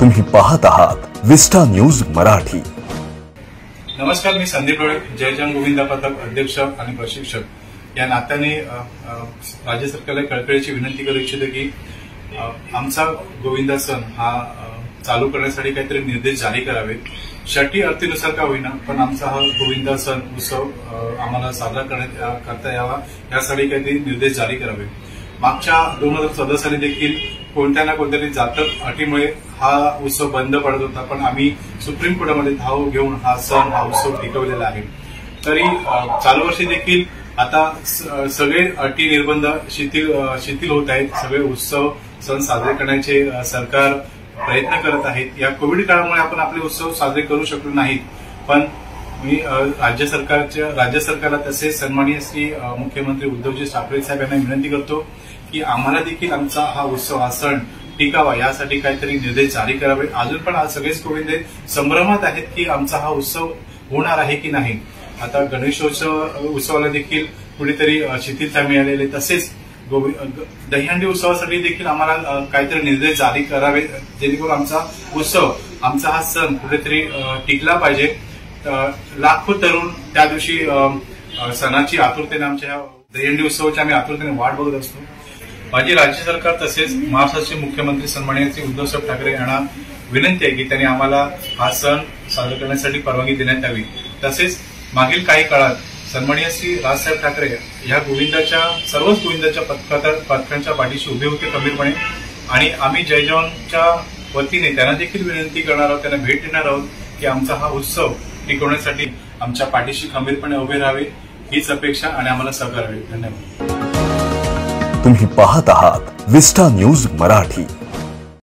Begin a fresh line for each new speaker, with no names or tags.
तुम्ही पाहत आहात विस्टा न्यूज मराठी.
नमस्कार मी संदीप डोळे जयजन गोविंदा प्रताप अध्यक्ष आणि प्रशिक्षक. या नात्याने राज्य सरकारला कळकळीची विनंती करू इच्छितो की आमचा गोविंदा सण हा चालू करण्यासाठी काहीतरी निर्देश जारी करावे. षटी अर्थीनुसार का होईना पण आमचा हा गोविंदा सण उत्सव आम्हाला साजरा करण्यात करता यावा यासाठी काहीतरी निर्देश जारी करावे. मागच्या दोन हजार चौदा साली देखील कोणत्या ना कोणत्या तरी जातक अटीमुळे हा उत्सव बंद पडत होता पण आम्ही सुप्रीम कोर्टामध्ये धाव घेऊन हा सण हा उत्सव टिकवलेला आहे. तरी चालू वर्षी देखील आता सगळे अटी निर्बंध शिथिल शिथिल होत आहेत. सगळे उत्सव सण साजरे करण्याचे सरकार प्रयत्न करत आहेत. या कोविड काळामुळे आपण आपले उत्सव साजरे करू शकलो नाहीत. पण मी राज्य सरकारच्या राज्य सरकारला तसेच सन्माननीय श्री मुख्यमंत्री उद्धवजी ठाकरे साहेब यांना विनंती करतो की आम्हाला देखील आमचा हा उत्सव हा सण टिकावा यासाठी काहीतरी निर्देश जारी करावे. अजून पण आज सगळेच गोविंदे संभ्रमात आहेत की आमचा हा उत्सव होणार आहे की नाही. आता गणेशोत्सव उत्सवाला देखील कुठेतरी शिथिलता मिळालेली तसेच दहीहंडी उत्सवासाठी देखील आम्हाला काहीतरी निर्देश जारी करावे जेणेकरून आमचा उत्सव आमचा हा सण कुठेतरी टिकला पाहिजे. लाखो तरुण त्या दिवशी सणाची आतुरतेने आमच्या दहीहंडी उत्सवाची आम्ही आतुरतेने वाट बघत असतो. माझी राज्य सरकार तसेच महाराष्ट्राचे मुख्यमंत्री सन्माननीय उद्धवसाहेब ठाकरे यांना विनंती आहे की त्यांनी आम्हाला हा सण साजरा करण्यासाठी परवानगी देण्यात यावी. तसेच मागील काही काळात सन्माननीय श्री राजसाहेब ठाकरे ह्या गोविंदाच्या सर्वच गोविंदाच्या पथकांच्या पाठीशी उभे होते खंबीरपणे. आणि आम्ही जय जवानच्या वतीने त्यांना देखील विनंती करणार आहोत त्यांना भेट देणार आहोत की आमचा हा उत्सव टिकवण्यासाठी आमच्या पाठीशी खंबीरपणे उभे राहावे हीच अपेक्षा आणि आम्हाला सहकार्य धन्यवाद.
तुम्ही पाहत आहात विस्टा न्यूज मराठी.